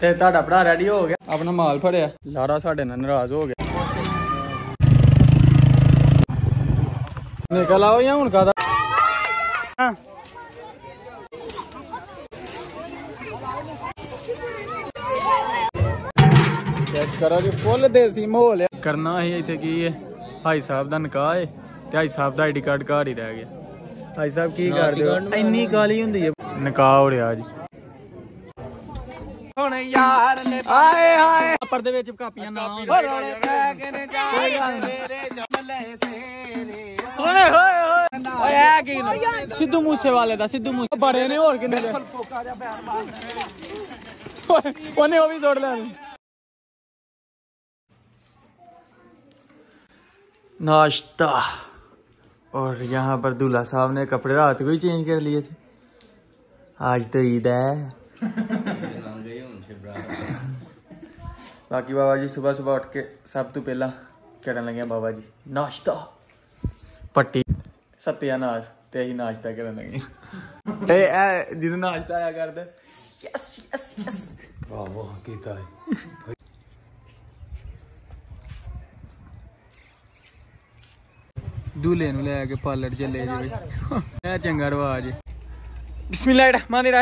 ਤੇ ਤੁਹਾਡਾ ਭਰਾ ਰੈਡੀ ਹੋ ਗਿਆ? ਆਪਣਾ ਮਾਲ ਫੜਿਆ। ਲਾਰਾ ਸਾਡੇ ਨਾਲ ਨਾਰਾਜ਼ ਹੋ ਗਿਆ। ਨਿਕਲ ਆਓ ਜਾਂ ਹੁਣ ਕਾਦਾ ਚੈੱਕ ਕਰੋ ਜੀ ਫੁੱਲ ਦੇਸੀ ਮਾਹੌਲ ਹੈ ਕਰਨਾ ਹੀ ਇੱਥੇ ਕੀ ਹੈ ਭਾਈ ਸਾਹਿਬ ਦਾ ਨਿਕਾਹ ਹੈ ਤੇ ਭਾਈ ਸਾਹਿਬ ਦਾ ਆਈਡੀ ਕਾਰਡ ਘਰ ਹੀ ਰਹਿ ਗਿਆ। ਭਾਈ ਸਾਹਿਬ ਕੀ ਕਰਦੇ ਹੋ? ਇੰਨੀ ਕਾਲੀ ਹੁੰਦੀ ਹੈ ਨਿਕਾਹ ਹੋ ਰਿਹਾ ਜੀ। ਹੁਣ ਯਾਰ ਨੇ ਆਏ ਹਾਏ ਪਰਦੇ ਵਿੱਚ ਕਾਪੀਆਂ ਨਾ ਓਏ ਹੋਏ ਹੋਏ ਓਏ ਆ ਕੀ ਸਿੱਧੂ ਮੂਸੇ ਵਾਲੇ ਦਾ ਸਿੱਧੂ ਮੂਸੇ ਬੜੇ ਨੇ ਹੋਰ ਕਿੰਨੇ ਓਏ, ਉਹਨੇ ਉਹ ਵੀ ਤੋੜ ਲਿਆ नाश्ता और यहाँ पर दूल्हा साहब ने कपड़े रात को ही चेंज कर लिए थे आज तो ईद है ਬਾਕੀ ਬਾਬਾ ਜੀ ਸਵੇਰ ਸਵੇਰ ਉੱਠ ਕੇ ਸਭ ਤੋਂ ਪਹਿਲਾਂ ਕਰਨ ਲੱਗੇ ਬਾਬਾ ਜੀ। ਨਾਸ਼ਤਾ। ਪੱਟੀ। ਸਤਿਆ ਨਾਸ਼ ਤੇ ਅਸੀਂ ਨਾਸ਼ਤਾ ਕਰਨ ਲੱਗੇ। ਤੇ ਇਹ ਜਦੋਂ ਨਾਸ਼ਤਾ ਆਇਆ ਕਰਦਾ। ਯਸ ਯਸ ਯਸ ਬਰਾਵੋ ਕੀਤਾ ਹੈ। ਦੂਲੇ ਨੂੰ ਲੈ ਕੇ ਪਾਲੜ ਚ ਲੈ ਜਾਵੇ। ਇਹ ਚੰਗਾ ਰਵਾਜ ਬਿਸਮਿਲ੍ਲਾਹਿਰ ਰਹਿਮਾਨਿਰ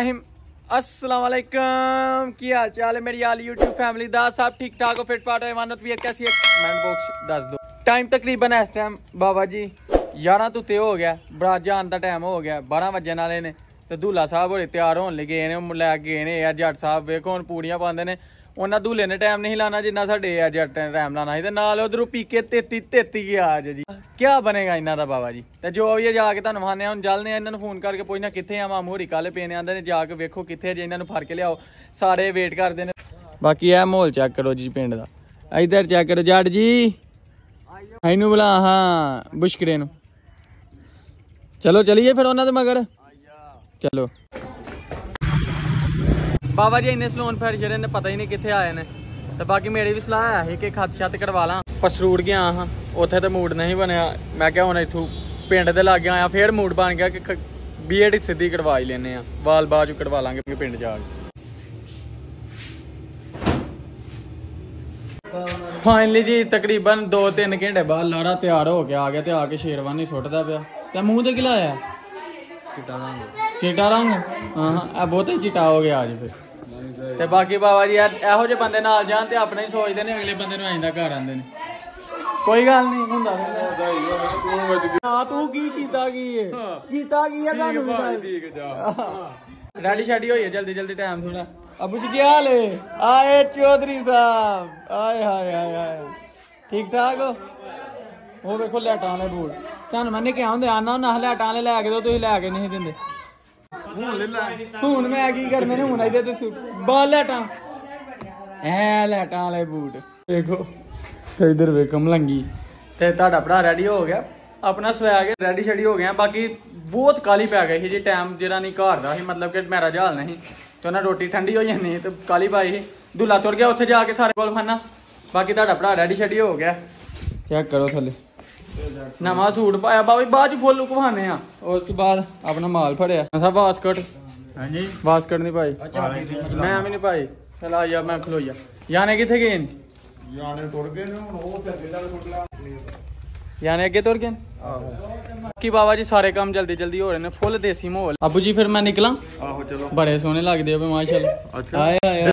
ਕੀ ਹਾਲ ਚਾਲ ਹੈ ਮੇਰੀ ਆਲ YouTube ਫੈਮਿਲੀ ਦਾ ਸਭ ਠੀਕ ਠਾਕ ਹੋ ਫਿਟ ਫਾਟ ਹੈ ਮਾਨਤ ਵੀ ਕੈਸੀ ਹੈ ਕਮੈਂਟ ਬਾਕਸ ਦੱਸ ਦਿਓ ਟਾਈਮ ਤਕਰੀਬਨ ਇਸ ਟਾਈਮ ਬਾਬਾ ਜੀ 11 ਤੋਂ ਤੇ ਹੋ ਗਿਆ ਬਰਾਤ ਜਾਣ ਦਾ ਟਾਈਮ ਹੋ ਗਿਆ 12 ਵਜੇ ਵਾਲੇ ਨੇ ਤੇ ਦੂਲਾ ਸਾਹਿਬ ਹੋਰੇ ਤਿਆਰ ਹੋਣ ਲੱਗੇ ਨੇ ਉਹ ਲੈ ਕੇ ਗਏ ਨੇ ਯਾਰ ਜੱਟ ਸਾਹਿਬ ਵੇਖੋ ਹੁਣ ਪੂੜੀਆਂ ਪਾਉਂਦੇ ਨੇ ਉਹਨਾਂ ਦੂਲੇ ਨੇ ਟਾਈਮ ਨਹੀਂ ਲਾਣਾ ਜਿੰਨਾ ਸਾਡੇ ਆ ਨੇ ਟਾਈਮ ਲਾਣਾ ਸੀ ਤੇ ਨਾਲ ਉਧਰੋਂ ਪੀਕੇ 33 33 ਗਿਆ ਅੱਜ ਜੀ। ਕੀ ਬਣੇਗਾ ਇਹਨਾਂ ਦਾ ਬਾਬਾ ਜੀ? ਤੇ ਜੋ ਵੀ ਜਾ ਕੇ ਤੁਹਾਨੂੰ ਵਹਾਨੇ ਹੁਣ ਜਲਨੇ ਇਹਨਾਂ ਨੂੰ ਫੋਨ ਕਰਕੇ ਪੁੱਛਣਾ ਕਿੱਥੇ ਆ ਮਾਮੂ ਹੋਰੀ ਕੱਲ ਪੇਨੇ ਆਂਦੇ ਨੇ, ਜਾ ਕੇ ਵੇਖੋ ਕਿੱਥੇ ਜੇ ਇਹਨਾਂ ਨੂੰ ਫੜ ਕੇ ਲਿਆਓ। ਸਾਰੇ ਵੇਟ ਕਰਦੇ ਨੇ। ਬਾਕੀ ਇਹ ਮਾਹੌਲ ਚੈੱਕ ਕਰੋ ਜੀ ਪਿੰਡ ਦਾ। ਇਧਰ ਚੈੱਕ ਕਰੋ। ਜੱਟ ਜੀ, ਇਹਨੂੰ ਬੁਲਾ, ਹਾਂ, ਬੁਸ਼ਕਰੇ ਨੂੰ। ਚਲੋ, ਚਲੀਏ ਫਿਰ ਉਹਨਾਂ ਦੇ ਮਗਰ। ਚਲੋ। ਬਾਬਾ ਜੀ, ਇੰਨੇ ਸਲੋਨ ਫਿਰ ਜਿਹੜੇ ਨੇ, ਪਤਾ ਹੀ ਨਹੀਂ ਕਿੱਥੇ ਆਏ ਨੇ। ਤੇ ਬਾਕੀ ਮੇਰੀ ਵੀ ਸਲਾਹ ਹੈ ਕਿ ਖੱਤ ਛੱਤ ਕਰਵਾ ਲਾਂ। ਪਸਰੂੜ ਗਿਆ ਹਾਂ, ਉੱਥੇ ਤੇ ਮੂਡ ਨਹੀਂ ਬਣਿਆ। ਮੈਂ ਕਿਹਾ ਹੁਣ ਇੱਥੋਂ ਪਿੰਡ ਦੇ ਲਾਗੇ ਆਇਆ, ਫੇਰ ਮੂਡ ਬਣ ਗਿਆ ਕਿ ਬੀਐਡ ਸਿੱਧੀ ਕਰਵਾ ਹੀ ਲੈਨੇ ਆ ਵਾਲ ਬਾਜੂ ਕਰਵਾ ਲਾਂਗੇ ਪਿੰਡ ਜਾ ਕੇ। ਫਾਈਨਲੀ ਜੀ, ਤਕਰੀਬਨ 2-3 ਘੰਟੇ ਬਾਅਦ ਲਾੜਾ ਤਿਆਰ ਹੋ ਕੇ ਆ ਗਿਆ ਤੇ ਆ ਕੇ ਸ਼ੇਰਵਾਨੀ ਸੁੱਟਦਾ ਪਿਆ। ਤੇ ਮੂੰਹ ਤੇ ਕੀ ਲਾਇਆ? ਚਿੱਟਾ ਰੰਗ ਚਿੱਟਾ ਰੰਗ? ਹਾਂ ਹਾਂ ਇਹ ਬਹੁਤ ਹੀ ਚਿੱਟਾ ਹੋ ਗਿਆ ਅੱਜ ਫਿਰ। ਤੇ ਬਾਕੀ ਬਾਬਾ ਜੀ ਇਹੋ ਜਿਹੇ ਬੰਦੇ ਨਾਲ ਜਾਣ ਤੇ ਆਪਣੇ ਹੀ ਸੋਚਦੇ ਨੇ ਅਗਲੇ ਬੰਦੇ ਨੂੰ ਐਂਦਾ ਘਰ ਆਂਦੇ ਨੇ। ਕੋਈ ਗੱਲ ਨਹੀਂ ਹੁੰਦਾ ਆ ਤੂੰ ਕੀ ਕੀਤਾ ਕੀ ਹੈ ਕੀਤਾ ਕੀ ਹੈ ਤੁਹਾਨੂੰ ਵੀ ਠੀਕ ਜਾ। ਰੈਡੀ ਸ਼ੈਡੀ ਹੋਈ ਹੈ ਜਲਦੀ ਜਲਦੀ ਟਾਈਮ ਥੋੜਾ ਅਬੂ ਜੀ ਕੀ ਹਾਲ ਹੈ ਆਏ ਚੌਧਰੀ ਸਾਹਿਬ। ਆਏ ਹਾਏ ਹਾਏ ਹਾਏ। ਠੀਕ ਠਾਕ ਹੋ? ਉਹ ਵੇਖੋ ਲੈਟਾਂ ਵਾਲੇ ਬੂਟ ਤੁਹਾਨੂੰ ਮੈਂ ਕਿਹਾ ਹੁੰਦੇ ਆਨਾ ਨਾ ਲੈਟਾਂ ਵਾਲੇ ਲੈ ਕੇ ਦੋ ਤੁਸੀਂ ਲੈ ਕੇ ਨਹੀਂ ਦਿੰਦੇ। ਹੁਣ ਲੈ ਲੈ। ਹੁਣ ਮੈਂ ਕੀ ਕਰਨੇ ਨੇ, ਹੁਣ ਇਹਦੇ ਤੇ ਸੂਟ ਬਾਲ ਲੈਟਾਂ। ਐ ਲੈਟਾਂ ਵਾਲੇ ਬੂਟ। ਵੇਖੋ ਤੇ ਇਧਰ ਵੇਖੋ ਮਲੰਗੀ ਤੇ ਤੁਹਾਡਾ ਭਰਾ ਰੈਡੀ ਹੋ ਗਿਆ। ਆਪਣਾ ਸਵੈਗ ਰੈਡੀ ਸ਼ੈਡੀ ਹੋ ਗਿਆ। ਬਾਕੀ ਬਹੁਤ ਕਾਲੀ ਪੈ ਗਈ ਸੀ ਜੀ ਟਾਈਮ ਜਿਹੜਾ ਨਹੀਂ ਘਰ ਦਾ ਸੀ, ਮਤਲਬ ਕਿ ਮੇਰਾ ਜਾਲ ਨਹੀਂ। ਤੇ ਉਹਨਾਂ ਰੋਟੀ ਠੰਡੀ ਹੋ ਜਾਂਦੀ ਤੇ ਕਾਲੀ ਪਾਈ ਸੀ। ਦੁੱਲਾ ਤੁਰ ਗਿਆ ਉੱਥੇ ਜਾ ਕੇ ਸਾਰੇ ਕੋਲ ਖਾਨਾ। ਬਾਕੀ ਤੁਹਾਡਾ ਭਰਾ ਰੈਡੀ ਸ਼ੈਡੀ ਹੋ ਗਿਆ। ਚੈੱਕ ਕਰੋ ਥੱਲੇ। ਨਵਾਂ ਸੂਟ ਪਾਇਆ ਬਾਬਾ ਜੀ ਬਾਅਦ ਚ ਫੁੱਲ ਲੁਕਵਾਨੇ ਆ। ਉਸ ਤੋਂ ਬਾਅਦ ਆਪਣਾ ਮਾਲ ਫੜਿਆ। ਸਭ ਬਾਸਕਟ ਹਾਂਜੀ। ਬਾਸਕਟ ਨਹੀਂ ਪਾਈ। ਮੈਂ ਵੀ ਨਹੀਂ ਪਾਈ। ਚਲ ਆ ਜਾ ਮੈਂ ਖਲੋਈਆ ਯਾਨੇ ਕਿੱਥੇ ਗਏ ਨੇ? ਯਾਨੇ ਤੁਰ ਗਏ ਨੇ ਹੁਣ ਉਹ ਚੱਲੇ ਦਾ ਟੁੱਟਲਾ ਯਾਨੇ ਅੱਗੇ ਤੁਰ ਗਏ ਨੇ? ਕੀ ਬਾਬਾ ਜੀ ਸਾਰੇ ਕੰਮ ਜਲਦੀ ਜਲਦੀ ਹੋ ਰਹੇ ਨੇ ਫੁੱਲ ਦੇਸੀ ਮਾਹੌਲ। ਅਬੂ ਜੀ ਫਿਰ ਮੈਂ ਨਿਕਲਾਂ? ਆਹੋ ਚਲੋ। ਬੜੇ ਸੋਹਣੇ ਲੱਗਦੇ ਆ ਬਈ ਮਾਸ਼ਾਅੱਲਾ। ਅੱਛਾ। ਆਏ ਆਏ।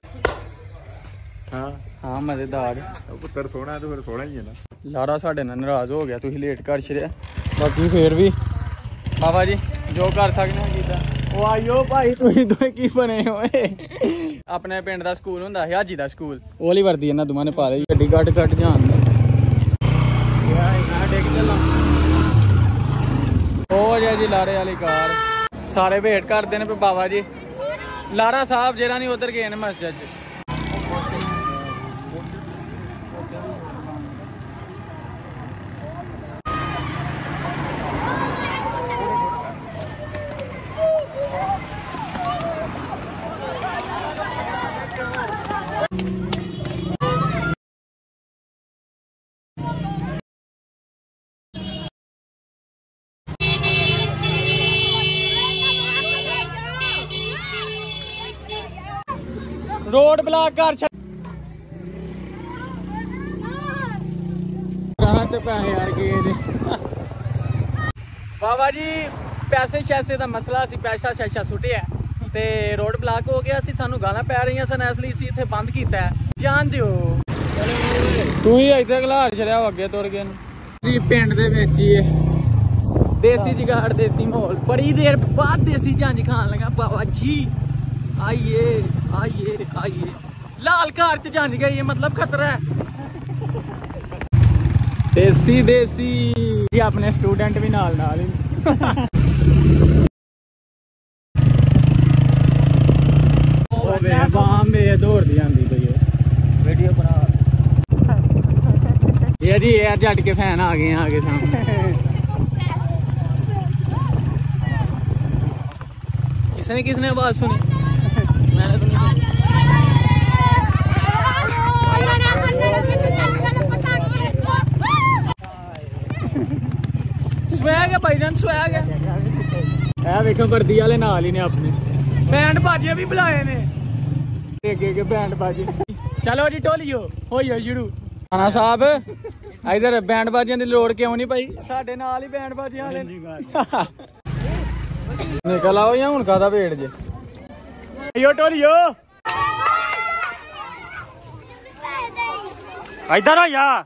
ਹਾਂ। ਹਾਂ ਮਜ਼ੇਦਾਰ। ਪੁੱਤਰ ਸੋਹਣਾ ਤੇ ਫਿਰ ਸੋਹਣਾ ਹੀ ਹੈ ਨਾ। ਲਾਰਾ ਸਾਡੇ ਨਾਲ ਨਾਰਾਜ਼ ਹੋ ਗਿਆ ਤੁਸੀਂ ਲੇਟ ਕਰ ਛੜਿਆ। ਬਾਕੀ ਫੇਰ ਵੀ। ਬਾਬਾ ਜੀ ਜੋ ਕਰ ਸਕਦੇ ਹਾਂ ਕੀਤਾ। ਉਹ ਆਇਓ ਭਾਈ ਤੁਸੀਂ ਦੋਏ ਕੀ ਬਣੇ ਹੋਏ? ਆਪਣੇ ਪਿੰਡ ਦਾ ਸਕੂਲ ਹੁੰਦਾ ਸੀ ਹਾਜੀ ਦਾ ਸਕੂਲ। ਉਹ ਵਾਲੀ ਵਰਦੀ ਇਹਨਾਂ ਦੋਵਾਂ ਨੇ ਪਾ ਲਈ ਗੱਡੀ ਕੱਢ ਕੱਢ ਜਾਣ ਉਹ ਜੇ ਜੀ ਲਾੜੇ ਵਾਲੀ ਕਾਰ। ਸਾਰੇ ਵੇਟ ਕਰਦੇ ਨੇ ਵੀ ਬਾਬਾ ਜੀ। ਲਾਰਾ ਸਾਹਿਬ ਜਿਹੜਾ ਨਹੀਂ ਉਧਰ ਗਏ ਨੇ ਮਸਜਿਦ 'ਚ। ਰੋਡ ਬਲਾਕ ਕਰ ਛੱਡ ਰਾਹਤ ਪੈਸੇ ਯਾਰ ਕੀ ਇਹਦੇ। ਬਾਬਾ ਜੀ, ਪੈਸੇ ਸ਼ੈਸੇ ਦਾ ਮਸਲਾ ਸੀ, ਪੈਸਾ ਸ਼ੈਸਾ ਸੁੱਟਿਆ। ਤੇ ਰੋਡ ਬਲਾਕ ਹੋ ਗਿਆ ਸੀ ਸਾਨੂੰ ਗਾਲਾਂ ਪੈ ਰਹੀਆਂ ਸਨ, ਇਸ ਲਈ ਸੀ ਇੱਥੇ ਬੰਦ ਕੀਤਾ ਜਾਣ ਦਿਓ। ਤੂੰ ਹੀ ਇੱਥੇ ਘਲਾੜ ਛੜਿਆ ਅੱਗੇ ਤੁਰ ਗਿਆ ਨੂੰ ਜੀ, ਪਿੰਡ ਦੇ ਵਿੱਚ ਹੀ ਹੈ। ਦੇਸੀ ਜਿਗਾੜ, ਦੇਸੀ ਮਾਹੌਲ। ਬੜੀ ਦੇਰ ਬਾਅਦ ਦੇਸੀ ਜੰਜ ਖਾਣ ਲੱਗਾ, ਬਾਬਾ ਜੀ। आइए आइए आइए। लाल कार च जान गए ये मतलब खतरा है। देसी देसी। जी अपने स्टूडेंट भी नाल नाल ही। फ़ैन आ गए आगे किसने किसने आवाज़ सुनी? ਬੈਂਡ ਬਾਜੇ। ਚਲੋ ਜੀ ਢੋਲੀਓ। ਹੋਈਓ ਸਾਹਿਬ ਇਧਰ ਬੈਂਡ ਬਾਜਿਆਂ ਦੀ ਲੋੜ ਕਿਉਂ ਨਹੀਂ ਭਾਈ? ਸਾਡੇ ਨਾਲ ਹੀ ਬੈਂਡ ਬਾਜਿਆਂ ਨਿਕਲ ਆਓ ਜਾਂ ਹੁਣ ਕਾਦਾ ਵੇਟ ਜੇ? ਆਇਓ ਟੋਲੀਓ ਇੱਧਰ ਆ ਜਾ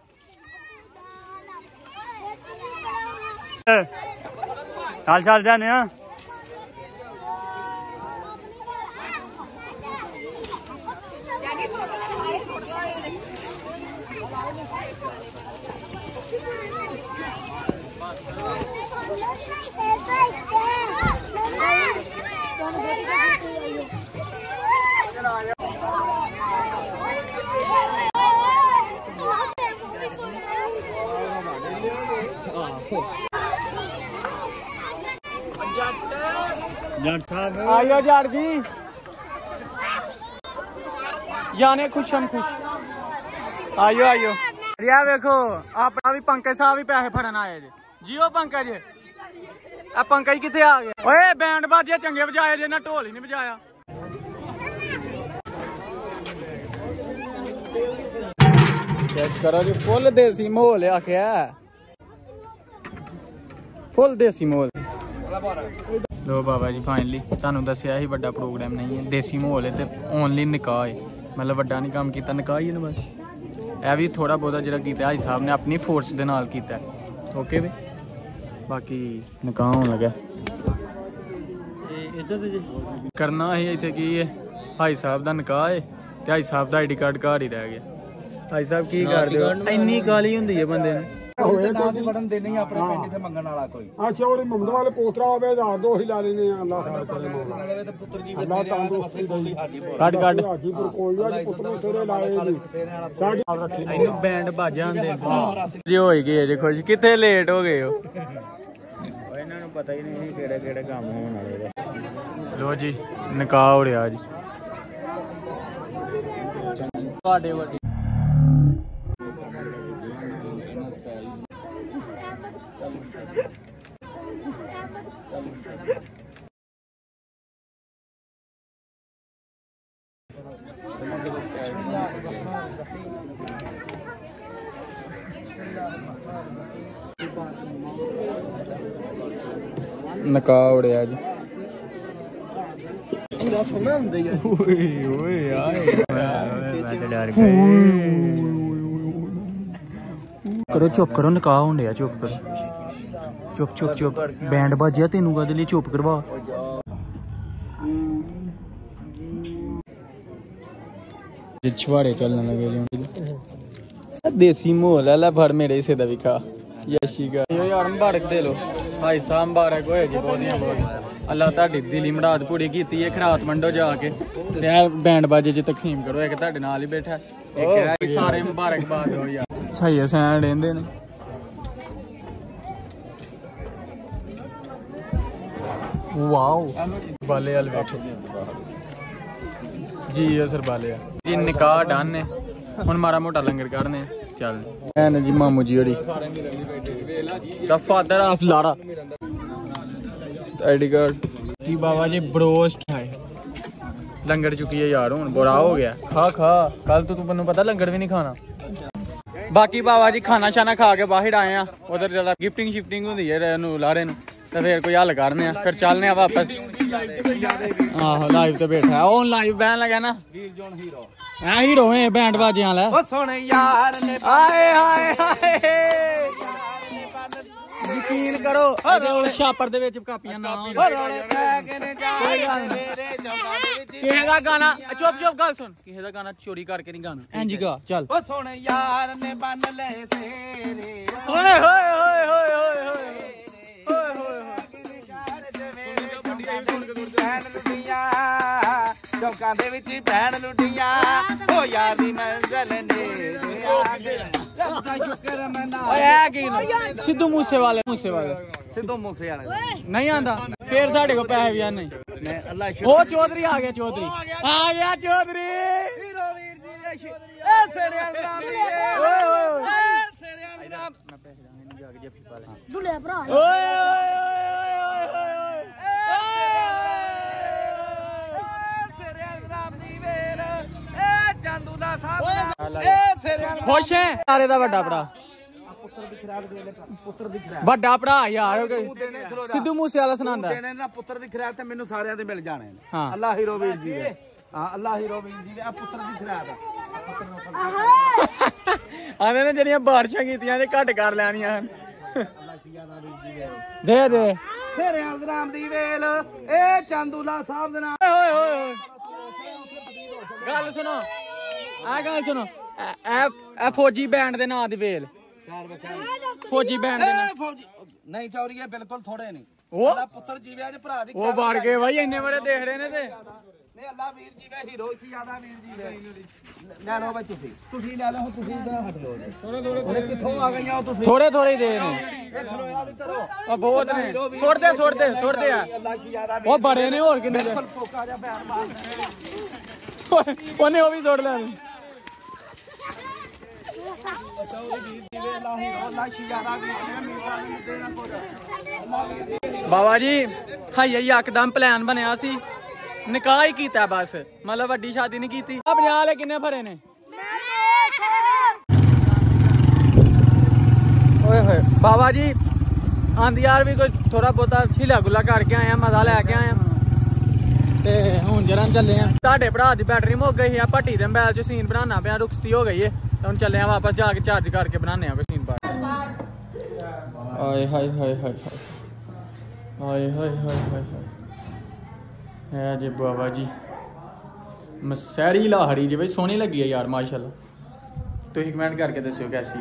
ਚੱਲ ਚੱਲ ਜਾਨੇ ਆ ਜੱਟ ਸਾਹਿਬ। ਆਇਓ ਜੜ ਜੀ। ਯਾਨੇ ਖੁਸ਼ਮ ਖੁਸ਼। ਆਇਓ ਆਇਓ। ਰਿਆ ਵੇਖੋ ਆਪਣਾ ਵੀ ਪੰਕਜ ਸਾਹਿਬ ਵੀ ਪੈਸੇ ਫੜਨ ਆਏ ਜੇ। ਜੀਓ ਪੰਕਜ। ਆ ਪੰਕਜ ਕਿੱਥੇ ਆ ਗਿਆ? ਓਏ ਬੈਂਡ ਬਾਜੇ ਚੰਗੇ ਵਜਾਏ ਜੇ ਨਾ ਢੋਲ ਹੀ ਨਹੀਂ ਵਜਾਇਆ। ਚੈੱਕ ਕਰੋ ਜੀ ਫੁੱਲ ਦੇਸੀ ਮਾਹੌਲ ਆਖਿਆ। ਫੁੱਲ ਦੇਸੀ ਮਾਹੌਲ ਲੋ ਬਾਬਾ ਜੀ ਫਾਈਨਲੀ ਤੁਹਾਨੂੰ ਦੱਸਿਆ ਸੀ ਵੱਡਾ ਪ੍ਰੋਗਰਾਮ ਨਹੀਂ ਹੈ ਦੇਸੀ ਮਾਹੌਲ ਹੈ ਤੇ ਓਨਲੀ ਨਿਕਾਹ ਹੈ। ਮਤਲਬ ਵੱਡਾ ਨਹੀਂ ਕੰਮ ਕੀਤਾ ਨਿਕਾਹ ਹੀ ਹੈ ਨਾ ਬਸ। ਇਹ ਵੀ ਥੋੜਾ ਬਹੁਤਾ ਜਿਹੜਾ ਕੀਤਾ ਹਾਈ ਸਾਹਿਬ ਨੇ ਆਪਣੀ ਫੋਰਸ ਦੇ ਨਾਲ ਕੀਤਾ। ਓਕੇ ਵੀ? ਬਾਕੀ ਨਿਕਾਹ ਹੋਣ ਲੱਗਾ ਇੱਧਰ ਤੇ ਕਰਨਾ ਹੈ ਇੱਥੇ ਕੀ ਹੈ? ਹਾਈ ਸਾਹਿਬ ਦਾ ਨਿਕਾਹ ਹੈ ਤੇ ਹਾਈ ਸਾਹਿਬ ਦਾ ਆਈਡੀ ਕਾਰਡ ਘਰ ਹੀ ਰਹਿ ਗਿਆ। ਹਾਈ ਸਾਹਿਬ ਕੀ ਕਰਦੇ ਹੋ? ਇੰਨੀ ਗਾਲੀ ਹੁੰਦੀ ਹੈ ਬੰਦੇ ਨੂੰ। ਅੱਛਾ ਉਹਦੇ ਮੁੰਡੇ ਵਾਲੇ ਪੋਤਰਾ ਹੋਵੇ ਹਜ਼ਾਰ ਦੋ ਹੀ ਲਾ ਲੈਨੇ ਆ ਅੱਲਾਹ ਖਾਰ ਕਰੇ ਮੌਲਾ ਅੱਲਾਹ ਤੰਦਰੁਸਤੀ ਦੇਈ। ਕੱਢ ਕੱਢ। ਹਾਜੀਪੁਰ ਕੋਈ ਅੱਜ ਪੁੱਤਰ ਤੇਰੇ ਲਾਏ ਜੀ। ਸਾਡੀ ਰੱਖੀ ਇਹਨੂੰ ਬੈਂਡ ਬਾਜਾਂ ਦੇ ਜੀ ਹੋਈ ਗਏ ਜੇ ਖੁਸ਼। ਕਿੱਥੇ ਲੇਟ ਹੋ ਗਏ ਹੋ? ਇਹਨਾਂ ਨੂੰ ਪਤਾ ਹੀ ਨਹੀਂ ਕਿਹੜੇ ਕਿਹੜੇ ਕੰਮ ਹੋਣ ਵਾਲੇ ਲੋ ਜੀ ਨਿਕਾਹ ਹੋ ਰਿਹਾ ਜੀ। ਤੁਹਾਡੇ ਵੱਡੀ ਨਿਕਾਹ ਹੋ ਰਿਹਾ ਜੀ ਓਏ ਓਏ ਆਏ ਮੈਂ ਤੇ ਡਰ ਕਰੋ ਚੁੱਪ ਕਰੋ ਨਿਕਾਹ ਹੋਣ ਡਿਆ ਚੁੱਪ। ਕਰੋ ਚੁੱਪ ਚੁੱਪ ਚੁੱਪ। ਬੈਂਡ ਬਾਜਿਆ ਤੈਨੂੰ ਕਦੇ ਲਈ? ਚੁੱਪ ਕਰਵਾ। ਛਵਾੜੇ ਚੱਲਣ ਲੱਗੇ ਜੀ। ਦੇਸੀ ਮਾਹੌਲ ਹੈ ਲੈ ਫੜ ਮੇਰੇ ਹਿੱਸੇ ਦਾ ਵੀ ਖਾ। ਯਸ਼ੀ ਗਾ ਯੋ ਯਾਰ ਮੁਬਾਰਕ ਦੇ ਲੋ ਭਾਈ ਸਾਹਿਬ ਮੁਬਾਰਕ ਹੋਏ ਜੀ ਬਹੁਤੀਆਂ ਬਹੁਤ ਅੱਲਾਹ ਤੁਹਾਡੀ ਦਿਲੀ ਮੜਾਦ ਪੂਰੀ ਕੀਤੀ ਹੈ ਖਰਾਤ ਮੰਡੋ ਜਾ ਕੇ। ਤੇ ਇਹ ਬੈਂਡ ਬਾਜੇ ਚ ਤਕਸੀਮ ਕਰੋ ਇੱਕ ਤੁਹਾਡੇ ਨਾਲ ਹੀ ਬੈਠਾ। ਇੱਕ ਹੈ ਸਾਰੇ ਮੁਬਾਰਕਬਾਦ ਹੋ ਯਾਰ। ਸਹੀ ਹੈ ਸੈਨ ਰਹਿੰਦੇ ਨੇ। ਵਾਓ। ਬਾਲੇ ਵਾਲ ਵੇਖੋ। ਜੀ ਇਹ ਸਰ ਬਾਲੇ ਆ ਜੀ ਨਿਕਾਹ ਡਨ ਨੇ ਹੁਣ ਮਾਰਾ ਮੋਟਾ ਲੰਗਰ ਕਰਨੇ ਚੱਲ। ਐਨ ਜੀ ਮਾਮੂ ਜੀ ਹੋਰੀ। ਦਾ ਫਾਦਰ ਆਫ ਲਾੜਾ। ਆਈਡੀ ਕਾਰਡ ਜੀ ਬਾਬਾ ਜੀ ਬਰੋਸਟ। ਹੈ ਲੰਗਰ ਚੁੱਕੀ ਹੈ ਯਾਰ ਹੁਣ ਬੁਰਾ ਹੋ ਗਿਆ। ਖਾ ਖਾ। ਕੱਲ ਤੋਂ ਤੂੰ ਮੈਨੂੰ ਪਤਾ ਲੰਗਰ ਵੀ ਨਹੀਂ ਖਾਣਾ। ਬਾਕੀ ਬਾਬਾ ਜੀ ਖਾਣਾ ਸ਼ਾਨਾ ਖਾ ਕੇ ਬਾਹਰ ਆਏ ਆ। ਉਧਰ ਜਿਹੜਾ ਗਿਫਟਿੰਗ ਸ਼ਿਫਟਿੰਗ ਹੁੰਦੀ ਹੈ ਇਹਨੂੰ ਲਾਰੇ ਨੂੰ। ਤੇ ਫਿਰ ਕੋਈ ਹੱਲ ਕਰਨੇ ਆ। ਫਿਰ ਚੱਲਨੇ ਆ ਵਾਪਸ। ਆਹੋ ਲਾਈਵ ਤੇ ਬੈਠਾ। ਉਹ ਲਾਈਵ ਬੈਨ ਲਗਾ ਨਾ। ਵੀਰ ਜੋਨ ਹੀਰੋ ਐ ਹੀਰੋ ਹੈ ਬੈਂਡ ਬਾਜਿਆਂ ਲੈ ਉਹ ਸੋਹਣੇ ਯਾਰ ਨੇ ਆਏ ਹਾਏ ਹਾਏ ਯਕੀਨ ਕਰੋ। ਕੋਲ ਛਾਪਰ ਦੇ ਵਿੱਚ ਕਾਪੀਆਂ ਨਾ ਕਿਸੇ ਦਾ ਗਾਣਾ ਚੁੱਪ ਚੁੱਪ ਗੱਲ ਸੁਣ। ਕਿਸੇ ਦਾ ਗਾਣਾ ਚੋਰੀ ਕਰਕੇ ਨਹੀਂ ਗਾਣਾ। ਇੰਜ ਗਾ ਚੱਲ। ਉਹ ਸੋਹਣੇ ਯਾਰ ਨੇ ਬੰਨ ਲੈ ਤੇਰੇ। ਓਏ ਹੋਏ ਹੋਏ ਹੋਏ ਹੋਏ ਹੋਏ ਲੁੱਟੀਆਂ ਚੌਕਾਂ ਦੇ ਵਿੱਚ ਭੈਣ ਲੁੱਟੀਆਂ ਉਹ ਯਾਰ ਦੀ ਮੰਜ਼ਲ ਨੇ। ਓਏ। ਇਹ ਕੀ ਨਾ ਸਿੱਧੂ ਮੂਸੇ ਵਾਲੇ ਮੂਸੇ ਵਾਲੇ ਸਿੱਧੂ ਮੂਸੇ ਵਾਲੇ ਨਹੀਂ ਆਂਦਾ। ਫੇਰ ਸਾਡੇ ਕੋਲ ਪੈਸੇ ਵੀ ਆ ਨਹੀਂ। ਉਹ ਚੌਧਰੀ ਆ ਗਿਆ ਚੌਧਰੀ। ਆ ਗਿਆ। ਚੌਧਰੀ। ਹੀਰੋ ਵੀਰ ਜੀ ਦੇ ਸੇਰੇ ਰਾਮ ਜੀ ਓਏ ਓਏ। ਦੁਲੇ ਭਰਾ ਓਏ ਓਏ ਓਏ ਓਏ ਓਏ ਸੇਰੇ ਰਾਮ ਦੀ ਵੇਰ ਐ ਚੰਦੂਲਾ ਸਾਹਿਬ ਐ ਸੇਰੇ ਖੁਸ਼ ਹੈ ਸਾਰੇ ਦਾ ਵੱਡਾ ਭਰਾ ਪੁੱਤਰ ਦੀ ਖਰਾਬ ਵੱਡਾ ਭਰਾ ਯਾਰ ਸਿੱਧੂ ਮੂਸੇ ਵਾਲਾ ਸੁਣਾਉਂਦਾ ਦੇਣੇ ਨਾ ਪੁੱਤਰ ਦੀ ਖਰਾਬ ਤੇ ਮੈਨੂੰ ਸਾਰਿਆਂ ਦੇ ਮਿਲ ਜਾਣੇ ਨੇ ਹਾਂ। ਅੱਲਾ ਹੀਰੋ ਵੀਰ ਜੀ ਦੇ ਹਾਂ ਅੱਲਾ ਹੀਰੋ ਵੀਰ ਜੀ ਦੇ ਆ ਪੁੱਤਰ ਦੀ ਖਰਾਬ ਆਂਦੇ ਨੇ ਜਿਹੜੀਆਂ ਬਾਰਿਸ਼ਾਂ ਕੀਤੀਆਂ ਨੇ ਘੱਟ ਕਰ ਲੈਣੀਆਂ ਹਨ ਦੇ ਦੇ। ਸੇਰੇ ਰਾਮ ਦੀ ਵੇਲ ਇਹ ਚੰਦੂਲਾ ਸਾਹਿਬ ਦੇ ਨਾਲ। ਓਏ ਓਏ ਗੱਲ ਸੁਣੋ। ਆ ਗੱਲ ਸੁਣੋ। ਇਹ ਫੌਜੀ ਬੈਂਡ ਦੇ ਨਾਂ ਦੀ ਵੇਲ। ਫੌਜੀ ਬੈਂਡ ਦੇ ਨਾਂ। ਫੌਜੀ ਨਹੀਂ ਚੌਰੀਏ ਬਿਲਕੁਲ ਥੋੜੇ ਨਹੀਂ। ਉਹ ਪੁੱਤਰ ਜੀਵਿਆ ਜੇ ਭਰਾ ਦੀ ਉਹ ਵੜ ਗਏ ਬਾਈ ਇੰਨੇ ਬੜੇ ਦੇਖ ਰਹੇ ਨੇ ਤੇ। ਨਹੀਂ ਅੱਲਾ ਵੀਰ ਜੀ ਦਾ ਹੀਰੋ ਇੱਥੇ ਜ਼ਿਆਦਾ ਵੀਰ ਜੀ ਦਾ। ਲੈ ਲਓ ਬਈ ਤੁਸੀਂ। ਤੁਸੀਂ ਲੈ ਲਓ ਤੁਸੀਂ ਇਧਰ ਹਟ ਲਓ ਥੋੜੇ ਥੋੜੇ ਕਿੱਥੋਂ ਆ ਗਈਆਂ ਉਹ ਤੁਸੀਂ? ਥੋੜੇ ਥੋੜੇ ਦੇ ਨੇ ਉਹ ਬਹੁਤ ਨੇ। ਸੁੱਟਦੇ ਸੁੱਟਦੇ ਸੁੱਟਦੇ ਆ। ਅੱਲਾ ਕੀ ਜ਼ਿਆਦਾ ਉਹ ਬੜੇ ਨੇ ਹੋਰ ਕਿੰਨੇ ਨੇ? ਉਹਨੇ ਉਹ ਵੀ ਸੁੱਟ ਲੈਣੇ ਬਾਬਾ ਜੀ ਹਾਈ ਹਾਈ ਇੱਕਦਮ ਪਲਾਨ ਬਣਿਆ ਸੀ। ਨਿਕਾਹ ਹੀ ਕੀਤਾ ਬਸ ਮਤਲਬ ਵੱਡੀ ਸ਼ਾਦੀ ਨਹੀਂ ਕੀਤੀ ਆ 50 ਵਾਲੇ ਕਿੰਨੇ ਭਰੇ ਨੇ ਓਏ ਹੋਏ ਬਾਬਾ ਜੀ ਆਂਦੀ ਯਾਰ ਵੀ ਕੋਈ ਥੋੜਾ ਬਹੁਤਾ ਛਿਲਾ ਗੁਲਾ ਕਰਕੇ ਆਏ ਆ ਮਜ਼ਾ ਲੈ ਕੇ ਆਏ ਆ ਤੇ ਹੁਣ ਜਰਾਂ ਚੱਲੇ ਆ ਤੁਹਾਡੇ ਭਰਾ ਦੀ ਬੈਟਰੀ ਮੁੱਕ ਗਈ ਆ ਭੱਟੀ ਦੇ ਮੋਬਾਈਲ 'ਚ ਸੀਨ ਬਣਾਉਣਾ ਪਿਆ ਰੁਕਸਤੀ ਹੋ ਗਈ ਏ ਤੇ ਹੁਣ ਚੱਲੇ ਆ ਵਾਪਸ ਜਾ ਕੇ ਚਾਰਜ ਕਰਕੇ ਬਣਾਉਂਦੇ ਆ ਕੋਈ ਸੀਨ ਪਾ ਆਏ ਹਾਏ ਹਾਏ ਹਾਏ ਹਾਏ ਹਾਏ ਹਾਏ ਹਾਏ ਹਾਏ ਹਾਏ ਹੈ ਜੇ ਬਾਬਾ ਜੀ। ਮਸੈਰੀ ਲਾਹੜੀ ਜੇ ਬਈ ਸੋਹਣੀ ਲੱਗੀ ਆ ਯਾਰ, ਮਾਸ਼ਾਅੱਲਾ। ਤੁਸੀਂ ਕਮੈਂਟ ਕਰਕੇ ਦੱਸਿਓ ਕੈਸੀ